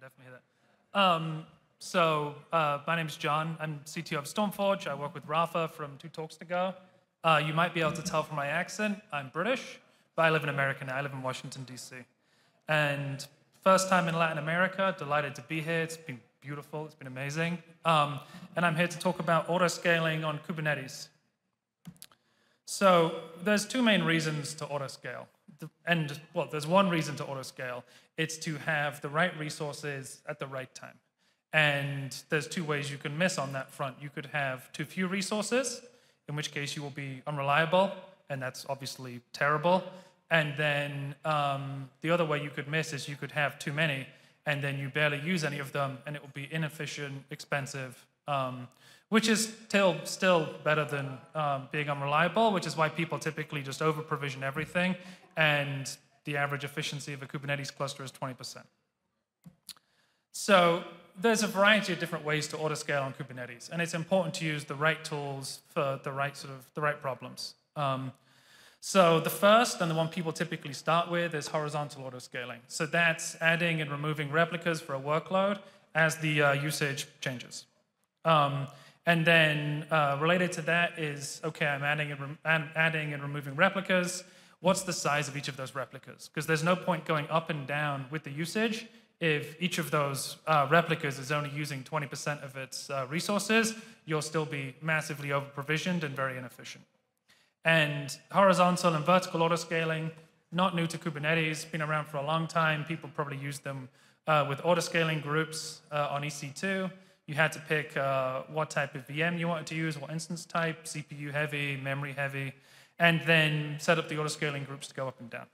definitely hear that. Um, so uh, my name is John. I'm CTO of Stormforge. I work with Rafa from two talks to go. Uh, you might be able to tell from my accent, I'm British, but I live in America now. I live in Washington, D.C. And first time in Latin America, delighted to be here. It's been beautiful, it's been amazing. Um, and I'm here to talk about autoscaling on Kubernetes. So there's two main reasons to autoscale. And well, there's one reason to autoscale. It's to have the right resources at the right time. And there's two ways you can miss on that front. You could have too few resources, in which case you will be unreliable, and that's obviously terrible. And then um, the other way you could miss is you could have too many, and then you barely use any of them, and it will be inefficient, expensive, um, which is still still better than um, being unreliable, which is why people typically just over provision everything, and the average efficiency of a Kubernetes cluster is 20%. So there's a variety of different ways to autoscale on Kubernetes, and it's important to use the right tools for the right sort of the right problems. Um, so the first and the one people typically start with is horizontal autoscaling. So that's adding and removing replicas for a workload as the uh, usage changes. Um, and then uh, related to that is, okay, I'm adding and, adding and removing replicas. What's the size of each of those replicas? Because there's no point going up and down with the usage if each of those uh, replicas is only using 20% of its uh, resources, you'll still be massively over-provisioned and very inefficient. And horizontal and vertical autoscaling, not new to Kubernetes, been around for a long time. People probably use them uh, with autoscaling groups uh, on EC2. You had to pick uh, what type of VM you wanted to use, what instance type, CPU heavy, memory heavy, and then set up the autoscaling groups to go up and down.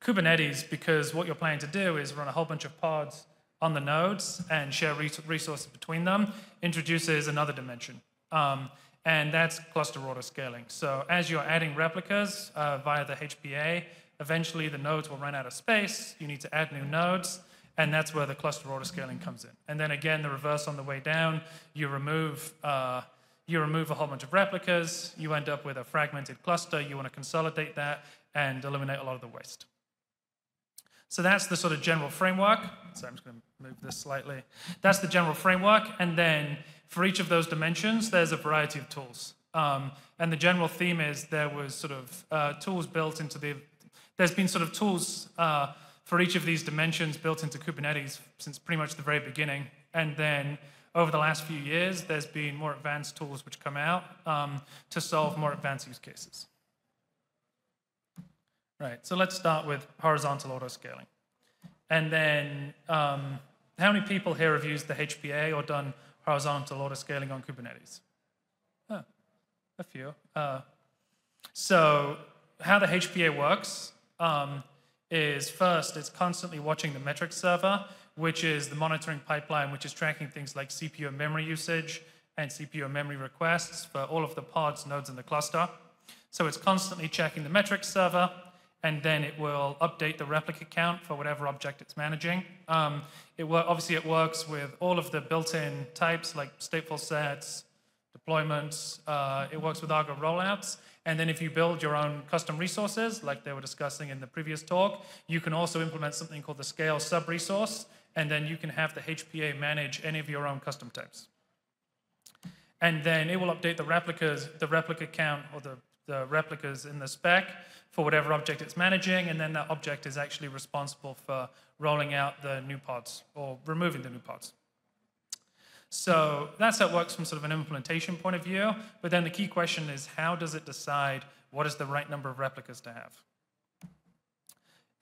Kubernetes, because what you're planning to do is run a whole bunch of pods on the nodes and share resources between them, introduces another dimension. Um, and that's cluster autoscaling. So as you're adding replicas uh, via the HPA, eventually the nodes will run out of space. You need to add new nodes, and that's where the cluster autoscaling comes in. And then again, the reverse on the way down, you remove uh, you remove a whole bunch of replicas, you end up with a fragmented cluster, you want to consolidate that and eliminate a lot of the waste. So that's the sort of general framework. So I'm just going to move this slightly. That's the general framework. And then for each of those dimensions, there's a variety of tools. Um, and the general theme is there was sort of uh, tools built into the, there's been sort of tools uh, for each of these dimensions built into Kubernetes since pretty much the very beginning. And then over the last few years, there's been more advanced tools which come out um, to solve more advanced use cases. Right, so let's start with horizontal autoscaling. And then, um, how many people here have used the HPA or done horizontal autoscaling on Kubernetes? Oh, a few. Uh, so how the HPA works um, is first, it's constantly watching the metrics server, which is the monitoring pipeline, which is tracking things like CPU and memory usage and CPU and memory requests for all of the pods, nodes in the cluster. So it's constantly checking the metrics server, and then it will update the replica count for whatever object it's managing. Um, it obviously, it works with all of the built-in types like stateful sets, deployments. Uh, it works with Argo rollouts. And then if you build your own custom resources, like they were discussing in the previous talk, you can also implement something called the scale sub-resource, and then you can have the HPA manage any of your own custom types. And then it will update the replicas, the replica count or the, the replicas in the spec for whatever object it's managing, and then that object is actually responsible for rolling out the new pods or removing the new pods. So that's how it works from sort of an implementation point of view. But then the key question is how does it decide what is the right number of replicas to have?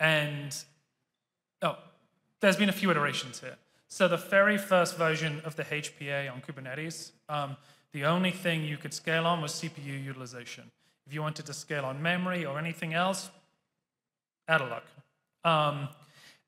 And, oh, there's been a few iterations here. So the very first version of the HPA on Kubernetes, um, the only thing you could scale on was CPU utilization. If you wanted to scale on memory or anything else, out of luck. Um,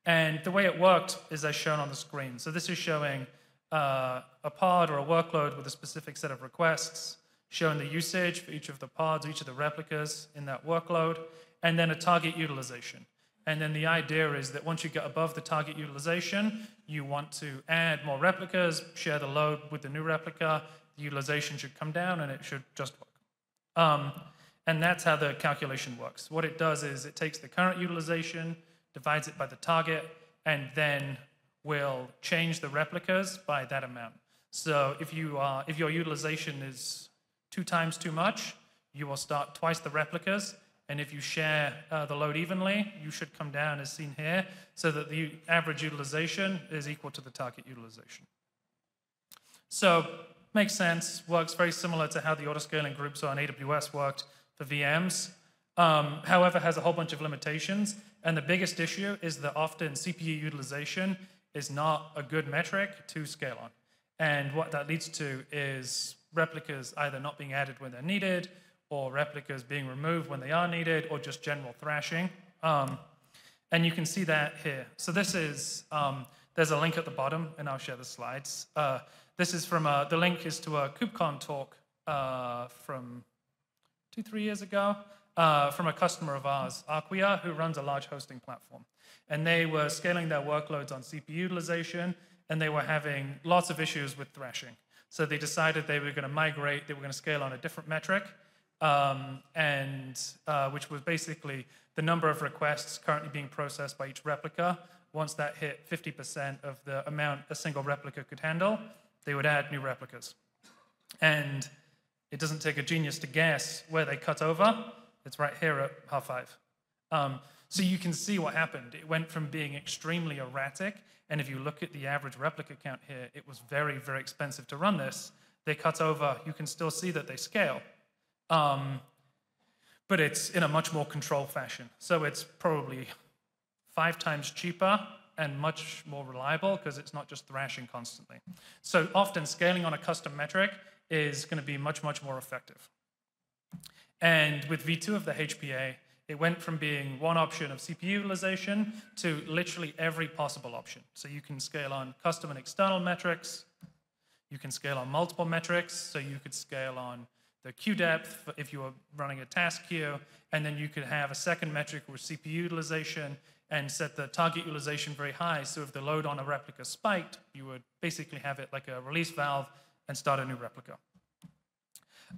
and the way it worked is as shown on the screen. So this is showing uh, a pod or a workload with a specific set of requests, showing the usage for each of the pods, each of the replicas in that workload, and then a target utilization. And then the idea is that once you get above the target utilization, you want to add more replicas, share the load with the new replica, the utilization should come down, and it should just work. Um, and that's how the calculation works. What it does is it takes the current utilization, divides it by the target, and then will change the replicas by that amount. So if, you are, if your utilization is two times too much, you will start twice the replicas. And if you share uh, the load evenly, you should come down as seen here, so that the average utilization is equal to the target utilization. So makes sense, works very similar to how the autoscaling groups on AWS worked for VMs. Um, however, has a whole bunch of limitations. And the biggest issue is that often CPU utilization is not a good metric to scale on. And what that leads to is replicas either not being added when they're needed, or replicas being removed when they are needed, or just general thrashing. Um, and you can see that here. So this is, um, there's a link at the bottom, and I'll share the slides. Uh, this is from, a, the link is to a KubeCon talk uh, from two, three years ago uh, from a customer of ours, Acquia, who runs a large hosting platform. And they were scaling their workloads on CPU utilization, and they were having lots of issues with thrashing. So they decided they were going to migrate, they were going to scale on a different metric, um, and uh, which was basically the number of requests currently being processed by each replica. Once that hit 50% of the amount a single replica could handle, they would add new replicas. And it doesn't take a genius to guess where they cut over. It's right here at half five. Um, so you can see what happened. It went from being extremely erratic, and if you look at the average replica count here, it was very, very expensive to run this. They cut over, you can still see that they scale. Um, but it's in a much more controlled fashion. So it's probably five times cheaper and much more reliable because it's not just thrashing constantly. So often scaling on a custom metric is going to be much, much more effective. And with V2 of the HPA, it went from being one option of CPU utilization to literally every possible option. So you can scale on custom and external metrics. You can scale on multiple metrics. So you could scale on the queue depth if you were running a task queue. And then you could have a second metric with CPU utilization and set the target utilization very high. So if the load on a replica spiked, you would basically have it like a release valve and start a new replica.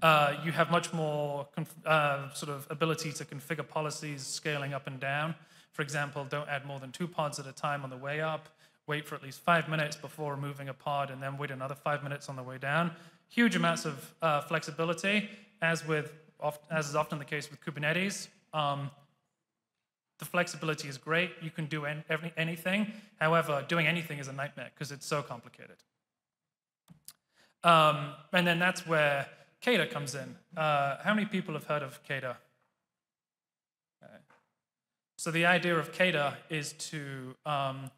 Uh, you have much more uh, sort of ability to configure policies scaling up and down. For example, don't add more than two pods at a time on the way up. Wait for at least five minutes before removing a pod, and then wait another five minutes on the way down. Huge amounts of uh, flexibility, as with as is often the case with Kubernetes. Um, the flexibility is great. You can do anything. However, doing anything is a nightmare because it's so complicated. Um, and then that's where KEDA comes in. Uh, how many people have heard of KEDA? So the idea of KEDA is to um,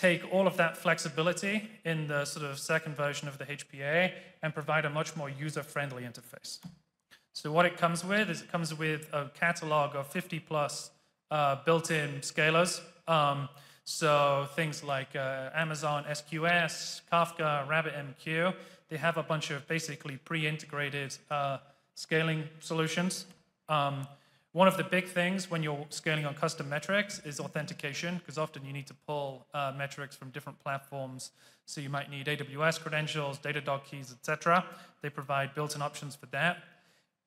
take all of that flexibility in the sort of second version of the HPA and provide a much more user-friendly interface. So what it comes with is it comes with a catalog of 50 plus uh, built-in scalers. Um, so things like uh, Amazon SQS, Kafka, RabbitMQ, they have a bunch of basically pre-integrated uh, scaling solutions. Um, one of the big things when you're scaling on custom metrics is authentication, because often you need to pull uh, metrics from different platforms. So you might need AWS credentials, Datadog keys, etc. They provide built-in options for that.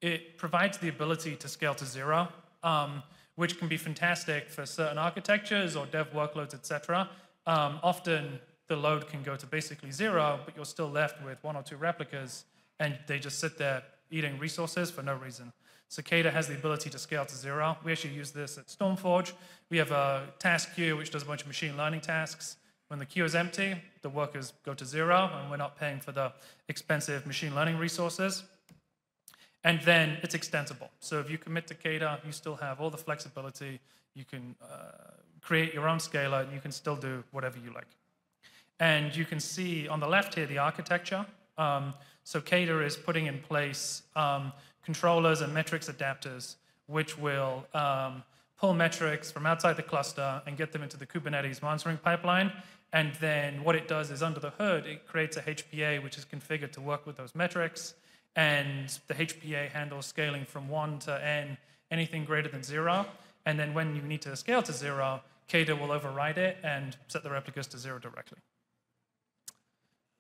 It provides the ability to scale to zero, um, which can be fantastic for certain architectures or dev workloads, etc. Um, often the load can go to basically zero, but you're still left with one or two replicas, and they just sit there eating resources for no reason. Cicada has the ability to scale to zero. We actually use this at Stormforge. We have a task queue which does a bunch of machine learning tasks. When the queue is empty, the workers go to zero, and we're not paying for the expensive machine learning resources. And then it's extensible. So if you commit to KEDA, you still have all the flexibility. You can uh, create your own scaler, and you can still do whatever you like. And you can see on the left here the architecture. Um, so KEDA is putting in place um, controllers and metrics adapters, which will um, pull metrics from outside the cluster and get them into the Kubernetes monitoring pipeline. And then what it does is under the hood, it creates a HPA which is configured to work with those metrics. And the HPA handles scaling from one to n, anything greater than zero. And then when you need to scale to zero, KEDA will override it and set the replicas to zero directly.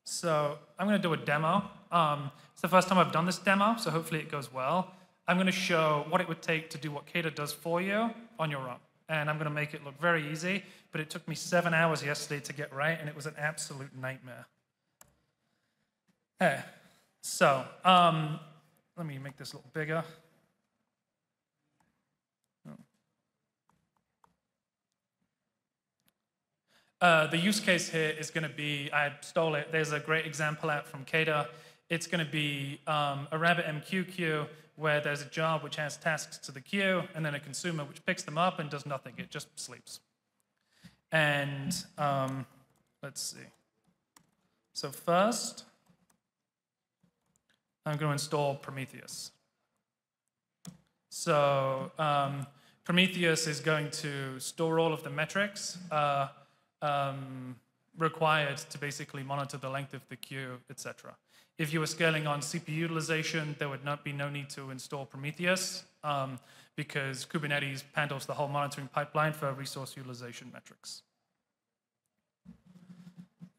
So I'm going to do a demo. Um, it's the first time I've done this demo, so hopefully it goes well. I'm going to show what it would take to do what KEDA does for you on your own. And I'm going to make it look very easy, but it took me seven hours yesterday to get right, and it was an absolute nightmare. Hey, so um, let me make this a little bigger. Uh, the use case here is going to be, I stole it, there's a great example out from KEDA. It's going to be um, a RabbitMQ queue where there's a job which has tasks to the queue, and then a consumer which picks them up and does nothing. It just sleeps. And um, let's see. So first, I'm going to install Prometheus. So um, Prometheus is going to store all of the metrics uh, um, required to basically monitor the length of the queue, etc. If you were scaling on CPU utilization, there would not be no need to install Prometheus um, because Kubernetes handles the whole monitoring pipeline for resource utilization metrics.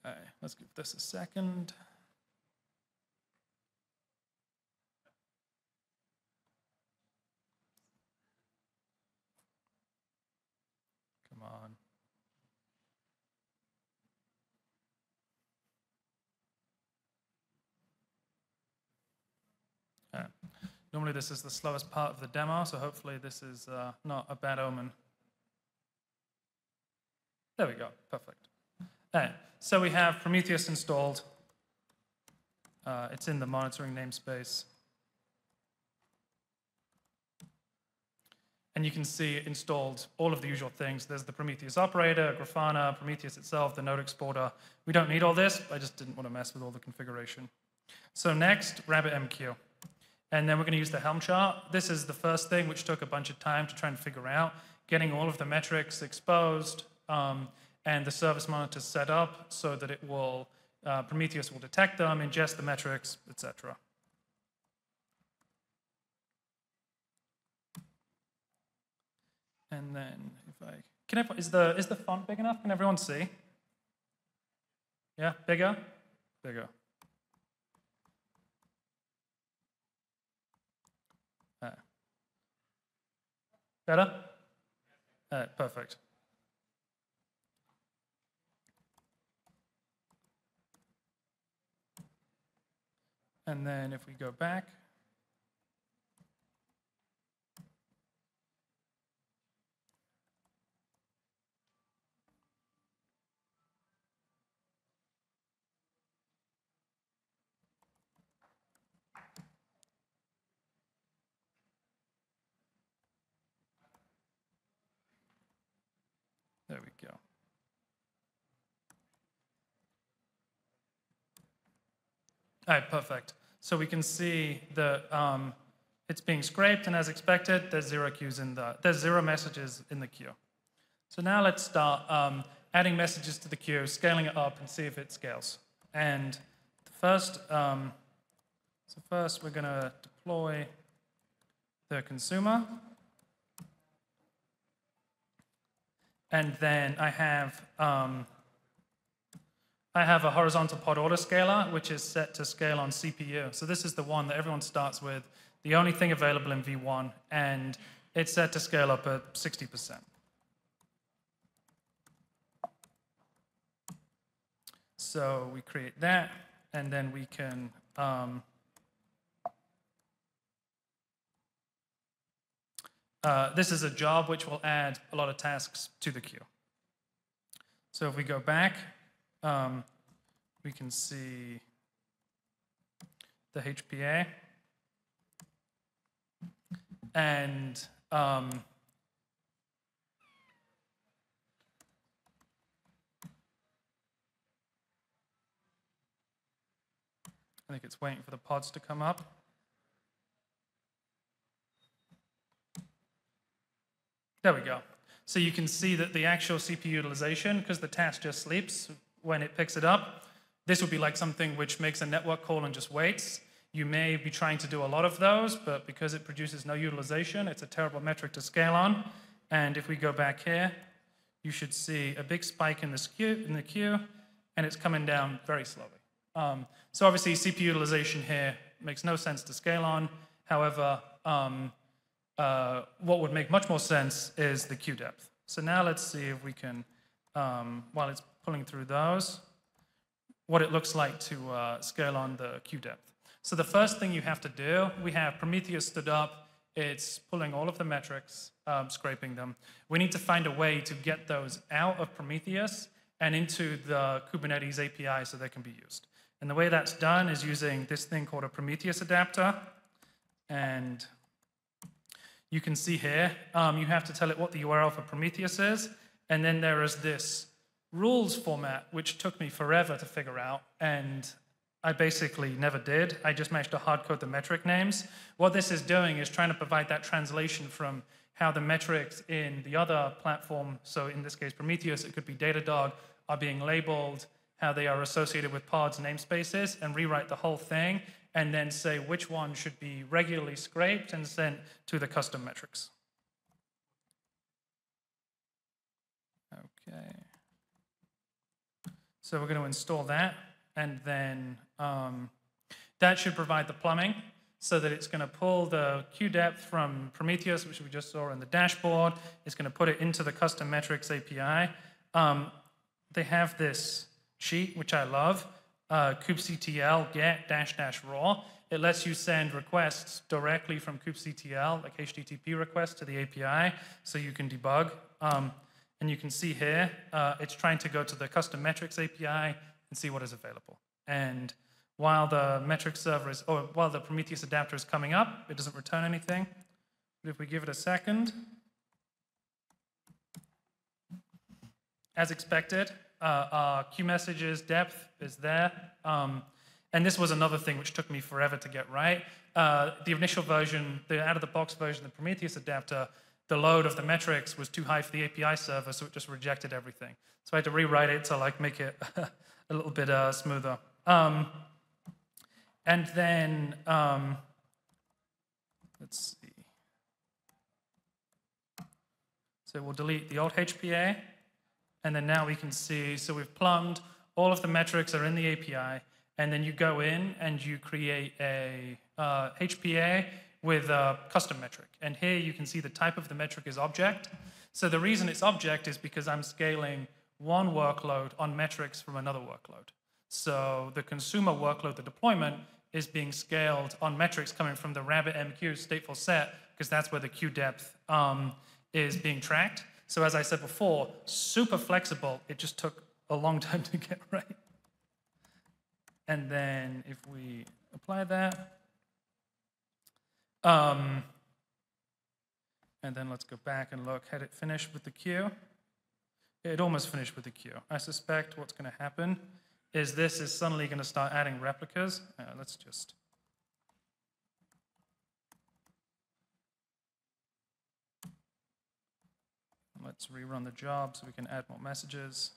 All right, let's give this a second. Normally this is the slowest part of the demo, so hopefully this is uh, not a bad omen. There we go, perfect. Right. So we have Prometheus installed. Uh, it's in the monitoring namespace. And you can see installed all of the usual things. There's the Prometheus operator, Grafana, Prometheus itself, the node exporter. We don't need all this. I just didn't want to mess with all the configuration. So next, RabbitMQ. And then we're going to use the Helm chart. This is the first thing, which took a bunch of time to try and figure out, getting all of the metrics exposed um, and the service monitors set up so that it will, uh, Prometheus will detect them, ingest the metrics, etc. And then if I, can I, is the, is the font big enough? Can everyone see? Yeah, bigger? Bigger. Better? Uh, perfect. And then if we go back, There we go. All right, perfect. So we can see that um, it's being scraped, and as expected, there's zero queues in the, there's zero messages in the queue. So now let's start um, adding messages to the queue, scaling it up, and see if it scales. And first, um, so first we're going to deploy the consumer. And then I have, um, I have a horizontal pod autoscaler, which is set to scale on CPU. So this is the one that everyone starts with, the only thing available in V1, and it's set to scale up at 60%. So we create that, and then we can um, Uh, this is a job which will add a lot of tasks to the queue. So if we go back, um, we can see the HPA. And um, I think it's waiting for the pods to come up. There we go. So you can see that the actual CPU utilization, because the task just sleeps when it picks it up, this would be like something which makes a network call and just waits. You may be trying to do a lot of those, but because it produces no utilization, it's a terrible metric to scale on. And if we go back here, you should see a big spike in the queue, in the queue and it's coming down very slowly. Um, so obviously CPU utilization here makes no sense to scale on. However, um, uh, what would make much more sense is the queue depth. So now let's see if we can, um, while it's pulling through those, what it looks like to uh, scale on the queue depth. So the first thing you have to do, we have Prometheus stood up. It's pulling all of the metrics, um, scraping them. We need to find a way to get those out of Prometheus and into the Kubernetes API so they can be used. And the way that's done is using this thing called a Prometheus adapter. And you can see here, um, you have to tell it what the URL for Prometheus is. And then there is this rules format, which took me forever to figure out. And I basically never did. I just managed to hardcode the metric names. What this is doing is trying to provide that translation from how the metrics in the other platform, so in this case Prometheus, it could be Datadog, are being labeled, how they are associated with pods namespaces, and rewrite the whole thing, and then say which one should be regularly scraped and sent to the custom metrics. Okay. So we're going to install that, and then um, that should provide the plumbing so that it's going to pull the queue depth from Prometheus, which we just saw in the dashboard. It's going to put it into the custom metrics API. Um, they have this cheat, which I love, uh, kubectl get dash dash raw. It lets you send requests directly from kubectl, like HTTP requests to the API, so you can debug. Um, and you can see here, uh, it's trying to go to the custom metrics API and see what is available. And while the metric server is, or while the Prometheus adapter is coming up, it doesn't return anything. But if we give it a second, as expected, uh, our queue messages depth is there. Um, and this was another thing which took me forever to get right. Uh, the initial version, the out-of-the-box version, the Prometheus adapter, the load of the metrics was too high for the API server, so it just rejected everything. So I had to rewrite it to like make it a little bit uh, smoother. Um, and then, um, let's see. So we'll delete the old HPA. And then now we can see, so we've plumbed, all of the metrics are in the API. And then you go in and you create a uh, HPA with a custom metric. And here you can see the type of the metric is object. So the reason it's object is because I'm scaling one workload on metrics from another workload. So the consumer workload, the deployment, is being scaled on metrics coming from the RabbitMQ stateful set, because that's where the queue depth um, is being tracked. So as I said before, super flexible. It just took a long time to get right. And then if we apply that, um, and then let's go back and look, had it finished with the queue? It almost finished with the queue. I suspect what's going to happen is this is suddenly going to start adding replicas. Uh, let's just. Let's rerun the job so we can add more messages.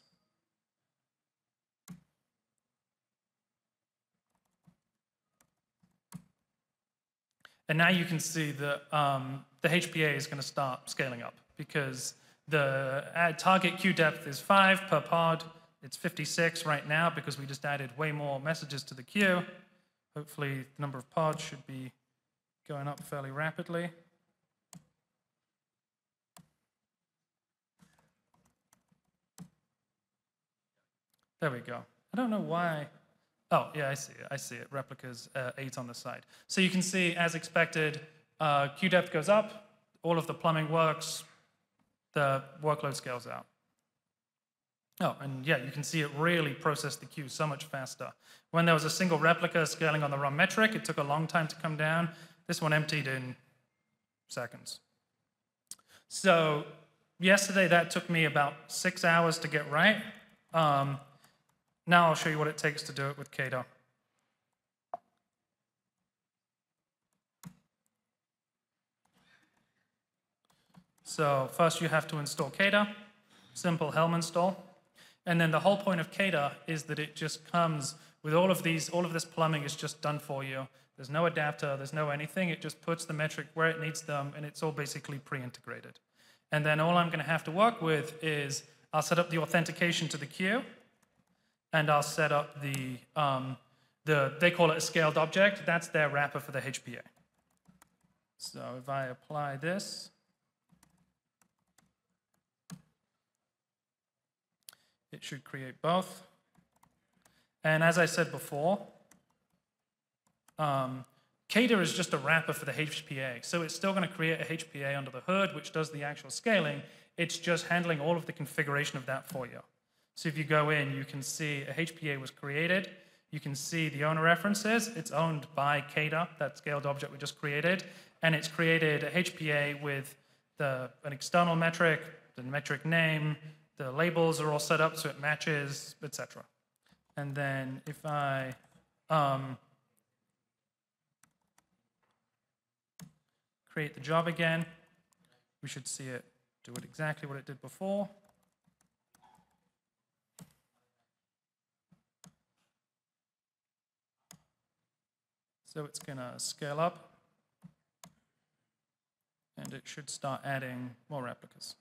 And now you can see that um, the HPA is going to start scaling up because the target queue depth is 5 per pod. It's 56 right now because we just added way more messages to the queue. Hopefully, the number of pods should be going up fairly rapidly. There we go. I don't know why. Oh, yeah, I see it. I see it. Replicas uh, 8 on the side. So you can see, as expected, uh, queue depth goes up, all of the plumbing works, the workload scales out. Oh, and yeah, you can see it really processed the queue so much faster. When there was a single replica scaling on the wrong metric, it took a long time to come down. This one emptied in seconds. So yesterday, that took me about six hours to get right. Um, now I'll show you what it takes to do it with KEDA. So first you have to install KEDA, simple Helm install. And then the whole point of KEDA is that it just comes with all of these, all of this plumbing is just done for you. There's no adapter, there's no anything. It just puts the metric where it needs them, and it's all basically pre-integrated. And then all I'm going to have to work with is I'll set up the authentication to the queue, and I'll set up the, um, the they call it a scaled object. That's their wrapper for the HPA. So if I apply this, it should create both. And as I said before, um, KEDA is just a wrapper for the HPA. So it's still going to create a HPA under the hood, which does the actual scaling. It's just handling all of the configuration of that for you. So if you go in, you can see a HPA was created. You can see the owner references. It's owned by KEDA, that scaled object we just created. And it's created a HPA with the, an external metric, the metric name, the labels are all set up so it matches, etc. And then if I um, create the job again, we should see it do it exactly what it did before. So it's going to scale up, and it should start adding more replicas.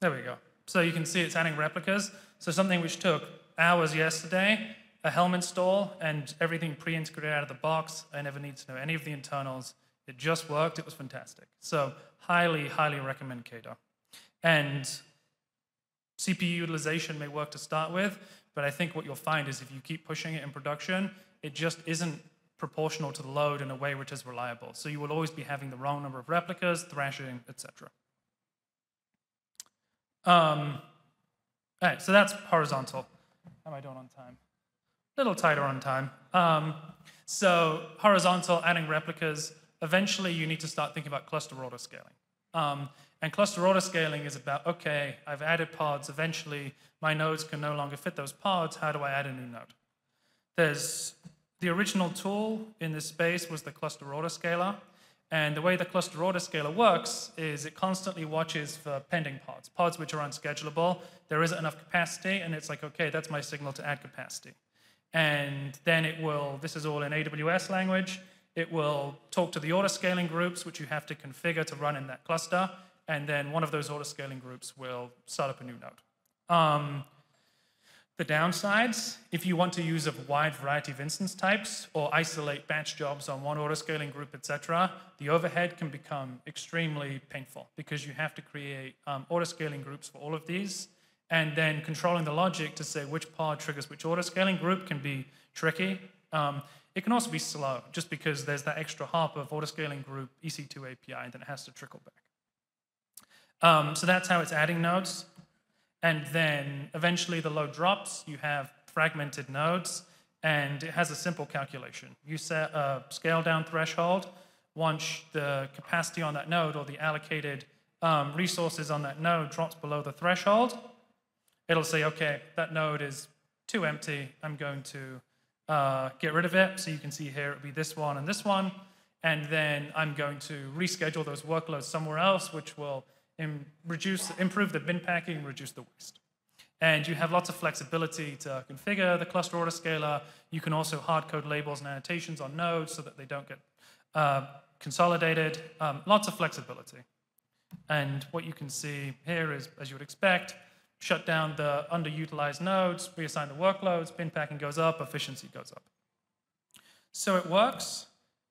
There we go. So you can see it's adding replicas. So something which took hours yesterday, a Helm install, and everything pre-integrated out of the box. I never need to know any of the internals. It just worked. It was fantastic. So highly, highly recommend KEDA. And CPU utilization may work to start with, but I think what you'll find is if you keep pushing it in production, it just isn't proportional to the load in a way which is reliable. So you will always be having the wrong number of replicas, thrashing, etc. Um, all right, so that's horizontal. How am I doing on time? A little tighter on time. Um, so horizontal, adding replicas. Eventually, you need to start thinking about cluster autoscaling. Um, and cluster autoscaling is about, okay, I've added pods. Eventually, my nodes can no longer fit those pods. How do I add a new node? There's the original tool in this space was the cluster autoscaler. And the way the cluster autoscaler works is it constantly watches for pending pods, pods which are unschedulable. There isn't enough capacity, and it's like, okay, that's my signal to add capacity. And then it will, this is all in AWS language, it will talk to the autoscaling groups, which you have to configure to run in that cluster. And then one of those autoscaling groups will start up a new node. Um, the downsides, if you want to use a wide variety of instance types or isolate batch jobs on one autoscaling group, etc., the overhead can become extremely painful because you have to create um, autoscaling groups for all of these. And then controlling the logic to say which pod triggers which autoscaling group can be tricky. Um, it can also be slow, just because there's that extra hop of autoscaling group EC2 API that it has to trickle back. Um, so that's how it's adding nodes. And then eventually the load drops, you have fragmented nodes, and it has a simple calculation. You set a scale down threshold. Once the capacity on that node or the allocated um, resources on that node drops below the threshold, it'll say, okay, that node is too empty. I'm going to uh, get rid of it. So you can see here it'll be this one and this one. And then I'm going to reschedule those workloads somewhere else, which will reduce, improve the bin packing, reduce the waste. And you have lots of flexibility to configure the cluster autoscaler. You can also hard code labels and annotations on nodes so that they don't get uh, consolidated. Um, lots of flexibility. And what you can see here is, as you would expect, shut down the underutilized nodes, reassign the workloads, bin packing goes up, efficiency goes up. So it works,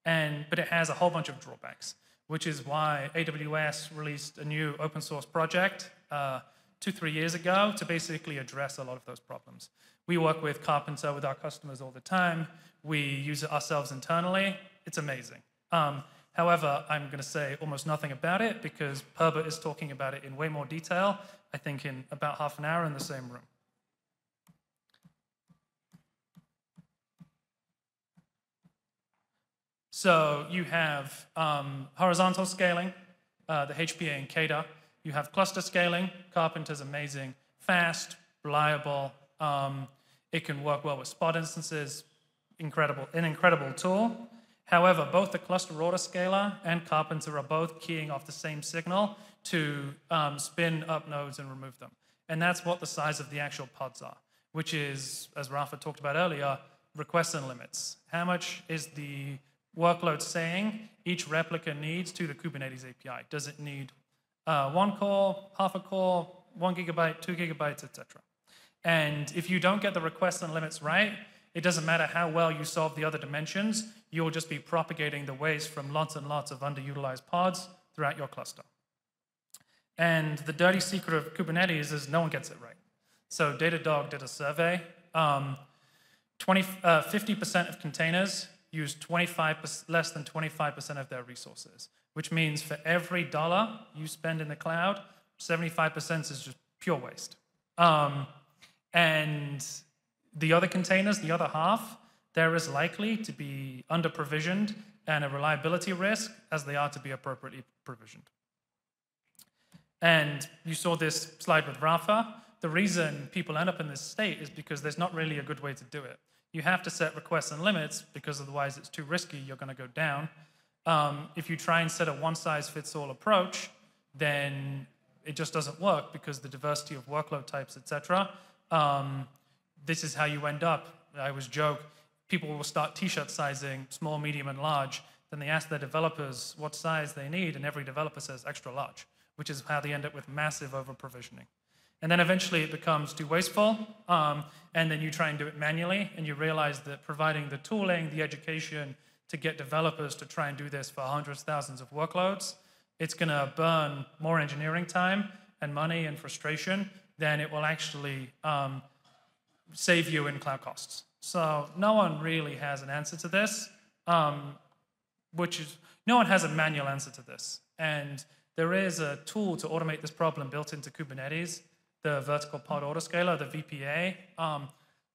and, but it has a whole bunch of drawbacks which is why AWS released a new open source project uh, two, three years ago to basically address a lot of those problems. We work with Karpenter with our customers all the time. We use it ourselves internally. It's amazing. Um, however, I'm going to say almost nothing about it because Herbert is talking about it in way more detail, I think in about half an hour in the same room. So you have um, horizontal scaling, uh, the HPA and KEDA. You have cluster scaling. Karpenter's amazing, fast, reliable. Um, it can work well with spot instances. Incredible, an incredible tool. However, both the cluster autoscaler and Karpenter are both keying off the same signal to um, spin up nodes and remove them. And that's what the size of the actual pods are, which is, as Rafa talked about earlier, requests and limits. How much is the workload saying each replica needs to the Kubernetes API. Does it need uh, one core, half a core, one gigabyte, two gigabytes, etc. And if you don't get the requests and limits right, it doesn't matter how well you solve the other dimensions, you'll just be propagating the waste from lots and lots of underutilized pods throughout your cluster. And the dirty secret of Kubernetes is no one gets it right. So Datadog did a survey. Um, uh, 50% of containers use 25 less than 25% of their resources, which means for every dollar you spend in the cloud, 75% is just pure waste. Um, and the other containers, the other half, they're as likely to be under provisioned and a reliability risk as they are to be appropriately provisioned. And you saw this slide with Rafa. The reason people end up in this state is because there's not really a good way to do it. You have to set requests and limits because otherwise it's too risky, you're going to go down. Um, if you try and set a one size fits all approach, then it just doesn't work because the diversity of workload types, etc. Um, this is how you end up. I always joke, people will start t-shirt sizing, small, medium, and large. Then they ask their developers what size they need, and every developer says extra large, which is how they end up with massive over-provisioning. And then eventually it becomes too wasteful, um, and then you try and do it manually, and you realize that providing the tooling, the education to get developers to try and do this for hundreds, thousands of workloads, it's going to burn more engineering time and money and frustration than it will actually um, save you in cloud costs. So no one really has an answer to this, um, which is, no one has a manual answer to this. And there is a tool to automate this problem built into Kubernetes, the vertical pod autoscaler, the VPA. Um,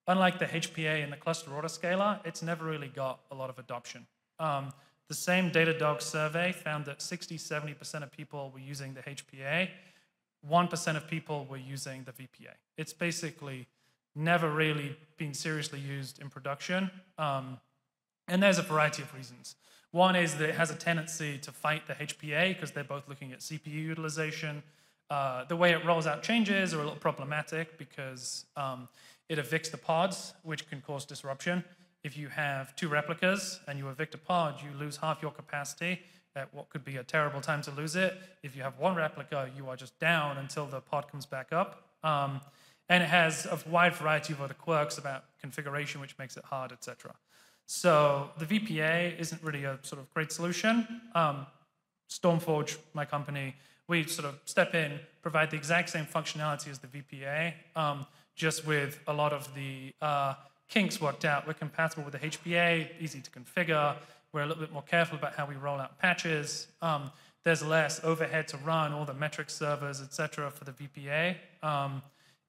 unlike the HPA and the cluster autoscaler, it's never really got a lot of adoption. Um, the same Datadog survey found that 60, 70% of people were using the HPA, 1% of people were using the VPA. It's basically never really been seriously used in production. Um, and there's a variety of reasons. One is that it has a tendency to fight the HPA because they're both looking at CPU utilization. Uh, the way it rolls out changes are a little problematic because um, it evicts the pods, which can cause disruption. If you have two replicas and you evict a pod, you lose half your capacity at what could be a terrible time to lose it. If you have one replica, you are just down until the pod comes back up. Um, and it has a wide variety of other quirks about configuration, which makes it hard, etc. So the VPA isn't really a sort of great solution. Um, Stormforge, my company, we sort of step in, provide the exact same functionality as the VPA, um, just with a lot of the uh, kinks worked out. We're compatible with the HPA, easy to configure. We're a little bit more careful about how we roll out patches. Um, there's less overhead to run all the metric servers, etc., for the VPA. Um,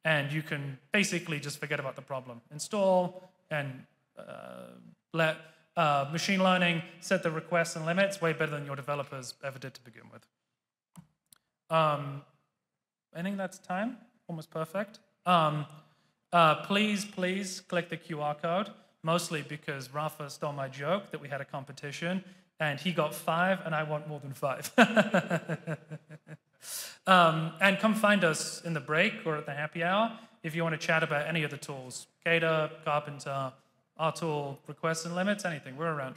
and you can basically just forget about the problem. Install and uh, let uh, machine learning set the requests and limits way better than your developers ever did to begin with. Um, I think that's time, almost perfect. Um, uh, please, please click the QR code, mostly because Rafa stole my joke that we had a competition, and he got five, and I want more than five. Um, and come find us in the break or at the happy hour if you want to chat about any of the tools KEDA, Karpenter, our tool, requests and limits, anything. We're around.